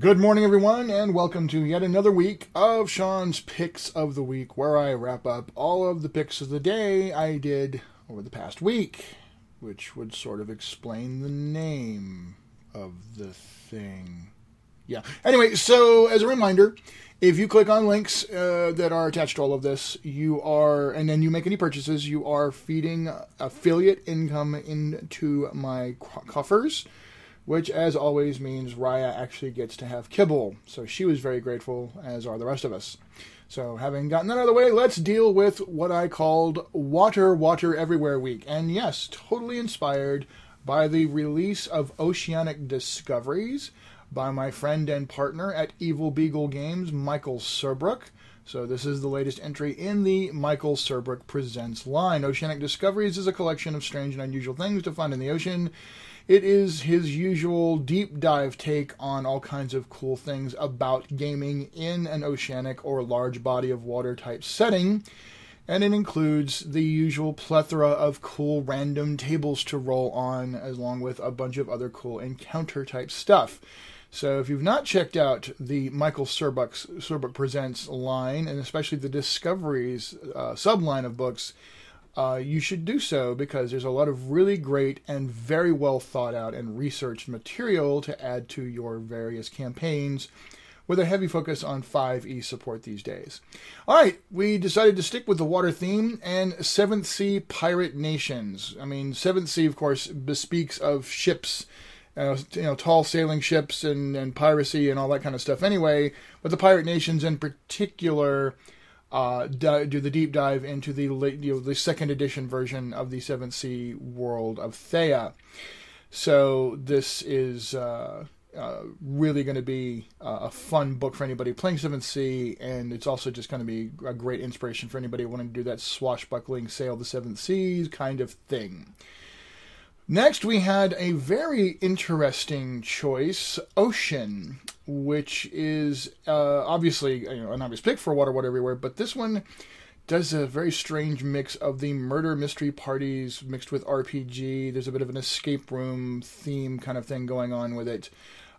Good morning, everyone, and welcome to yet another week of Sean's Picks of the Week, where I wrap up all of the picks of the day I did over the past week, which would sort of explain the name of the thing. Yeah. Anyway, so as a reminder, if you click on links uh, that are attached to all of this, you are, and then you make any purchases, you are feeding affiliate income into my coffers which, as always, means Raya actually gets to have kibble. So she was very grateful, as are the rest of us. So, having gotten that out of the way, let's deal with what I called Water, Water Everywhere Week. And yes, totally inspired by the release of Oceanic Discoveries by my friend and partner at Evil Beagle Games, Michael Surbrook. So this is the latest entry in the Michael Surbrook Presents line. Oceanic Discoveries is a collection of strange and unusual things to find in the ocean it is his usual deep dive take on all kinds of cool things about gaming in an oceanic or large body of water type setting. And it includes the usual plethora of cool random tables to roll on, along with a bunch of other cool encounter type stuff. So if you've not checked out the Michael Surbrook Presents line, and especially the Discoveries uh, subline of books, uh, you should do so because there's a lot of really great and very well thought out and researched material to add to your various campaigns with a heavy focus on 5e support these days. All right, we decided to stick with the water theme and 7th Sea pirate nations. I mean, 7th Sea, of course, bespeaks of ships. Uh, you know, tall sailing ships and, and piracy and all that kind of stuff anyway, but the pirate nations in particular uh, do the deep dive into the you know, the second edition version of the Seventh Sea world of Théah. So this is uh, uh, really going to be a fun book for anybody playing Seventh Sea, and it's also just going to be a great inspiration for anybody wanting to do that swashbuckling sail the Seventh Seas kind of thing. Next, we had a very interesting choice, Ocean, which is uh, obviously you know, an obvious pick for Water, Water Everywhere, but this one does a very strange mix of the murder mystery parties mixed with RPG. There's a bit of an escape room theme kind of thing going on with it.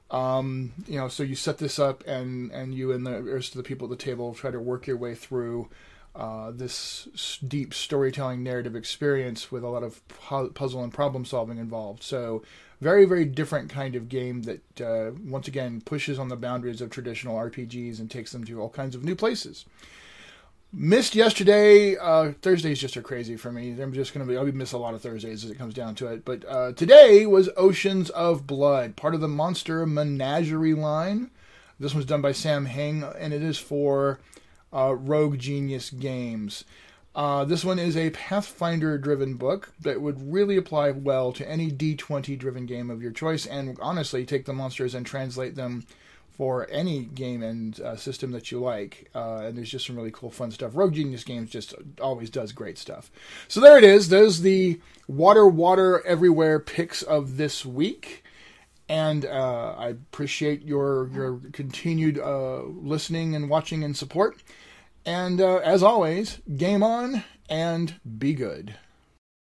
Um, you know, so you set this up, and and you and the rest of the people at the table try to work your way through uh, this deep storytelling narrative experience with a lot of puzzle and problem solving involved. So, very, very different kind of game that, uh, once again, pushes on the boundaries of traditional RPGs and takes them to all kinds of new places. Missed yesterday. Uh, Thursdays just are crazy for me. I'm just gonna be. I'll be miss a lot of Thursdays as it comes down to it. But uh, today was Oceans of Blood, part of the Monster Menagerie line. This was done by Sam Heng, and it is for uh, Rogue Genius Games. Uh, this one is a Pathfinder driven book that would really apply well to any D20 driven game of your choice, and honestly, take the monsters and translate them for any game and uh, system that you like. Uh, and there's just some really cool, fun stuff. Rogue Genius Games just always does great stuff. So there it is. Those the Water, Water Everywhere picks of this week and uh, I appreciate your your continued uh, listening and watching and support. And uh, as always, game on and be good.